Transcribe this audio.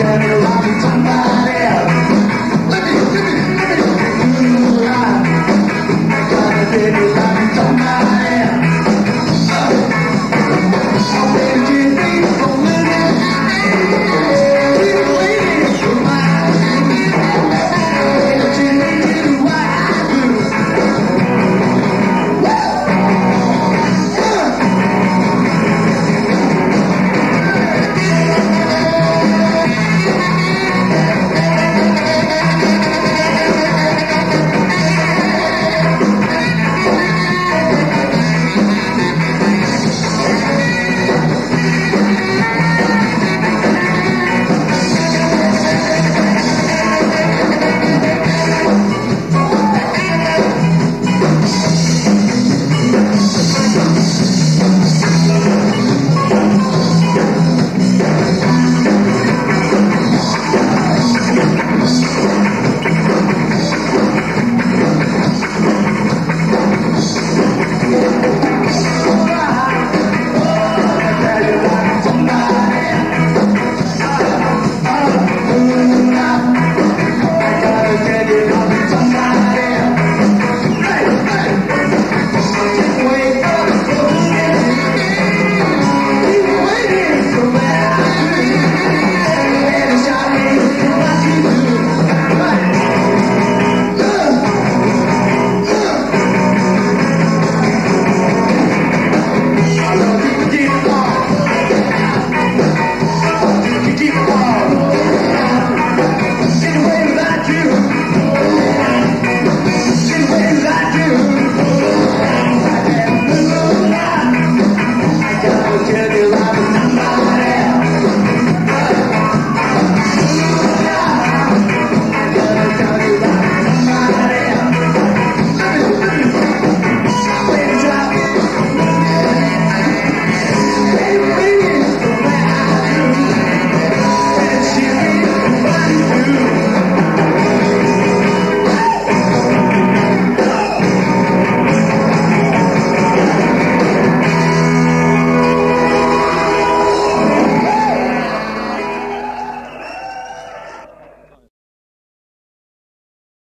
Can you it, rock it.